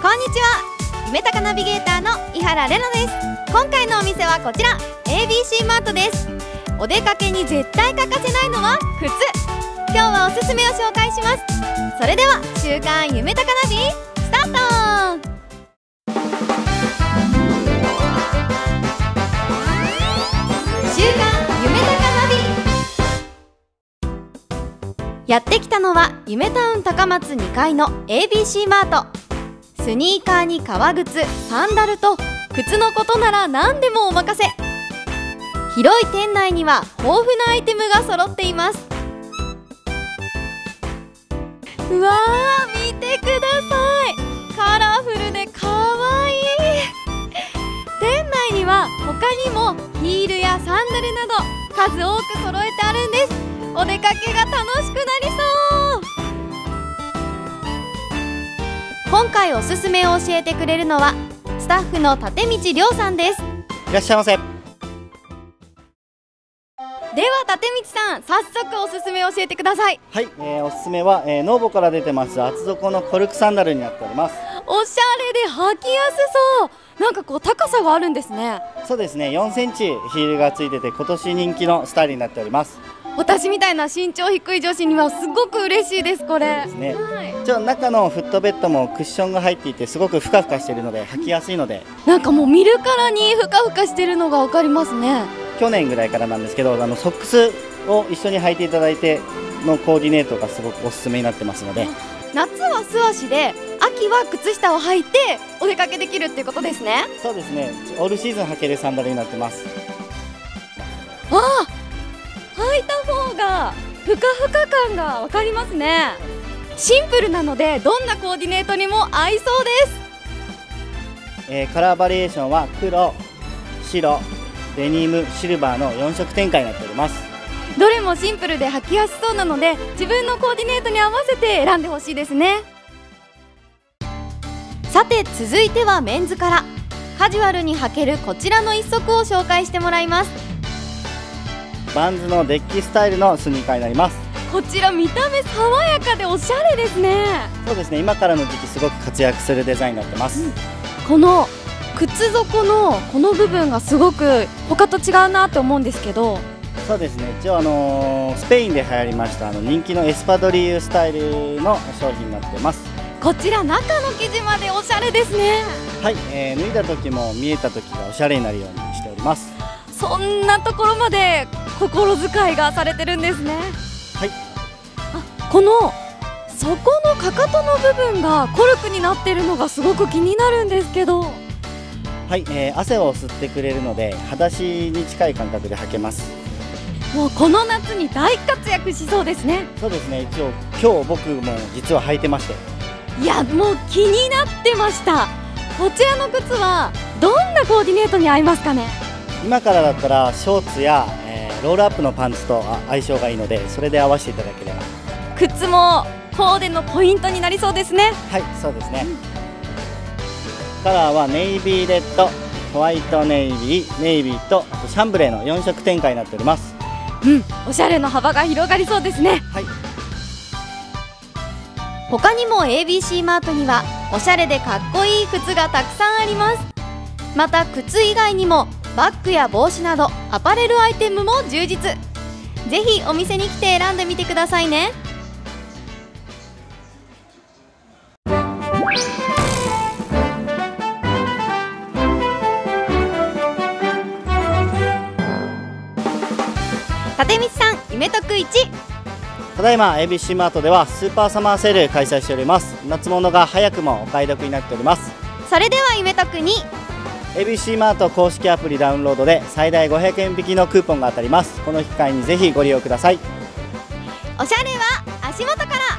こんにちは。夢高ナビゲーターの伊原レナです。今回のお店はこちら。ABC マートです。お出かけに絶対欠かせないのは靴。今日はおすすめを紹介します。それでは週刊夢高ナビスタート。週刊夢高ナビ。やってきたのは夢タウン高松2階の ABC マート。スニーカーに革靴サンダルと靴のことなら何でもお任せ。広い店内には豊富なアイテムが揃っています。うわー見てください。カラフルでかわいい。店内には他にもヒールやサンダルなど数多く揃えてあるんです。お出かけが楽しく今回おすすめを教えてくれるのはスタッフの立道亮さんです。いらっしゃいませ。では立道さん早速おすすめを教えてください。はい、えー、おすすめは、えー、ノーボから出てます厚底のコルクサンダルになっております。おしゃれで履きやすそう。なんかこう高さがあるんですね。そうですね4センチヒールがついてて今年人気のスタイルになっております。私みたいな身長低い女子にはすごく嬉しいですこれ。ですね、はい、ちょ中のフットベッドもクッションが入っていてすごくふかふかしているので履きやすいので。なんかもう見るからにふかふかしてるのが分かりますね去年ぐらいからなんですけどあのソックスを一緒に履いていただいてのコーディネートがすごくおすすめになってますので。夏は素足で秋は靴下を履いてお出かけできるっていうことですね。そうですね。オールシーズン履けるサンダルになってます。ああ履いた方がふかふか感が分かりますね。シンプルなのでどんなコーディネートにも合いそうです、えー、カラーバリエーションは黒白デニムシルバーの4色展開になっております。どれもシンプルで履きやすそうなので自分のコーディネートに合わせて選んでほしいですね。さて続いてはメンズから。カジュアルに履けるこちらの一足を紹介してもらいます。バンズのデッキスタイルのスニーカーになります。こちら見た目爽やかでおしゃれですね。そうですね。今からの時期すごく活躍するデザインになってます、うん、この靴底のこの部分がすごく他と違うなと思うんですけど。そうですね。一応あのー、スペインで流行りましたあの人気のエスパドリースタイルの商品になってます。こちら中の生地までおしゃれですね。はい、えー、脱いだ時も見えた時がおしゃれになるようにしております。そんなところまで心遣いがされてるんですね。はい。あこの底のかかとの部分がコルクになっているのがすごく気になるんですけどはい、えー、汗を吸ってくれるので裸足に近い感覚で履けます。もうこの夏に大活躍しそうですね。そうですね。一応今日僕も実は履いてまして。いやもう気になってました。こちらの靴はどんなコーディネートに合いますかね？今からだったらショーツや、えー、ロールアップのパンツと相性がいいのでそれで合わせていただければ。靴もコーデのポイントになりそうですね。はいそうですね、うん、カラーはネイビーレッドホワイトネイビーネイビーとシャンブレーの4色展開になっております。うんおしゃれの幅が広がりそうですね。はい。他にも ABC マートにはおしゃれでかっこいい靴がたくさんあります。また靴以外にもバッグや帽子などアパレルアイテムも充実。ぜひお店に来て選んでみてくださいね立道さん夢得1ただいま ABC マートではスーパーサマーセール開催しております。夏物が早くもお買い得になっております。それでは夢得2 ABC マート公式アプリダウンロードで最大500円引きのクーポンが当たります。この機会にぜひご利用ください。おしゃれは足元から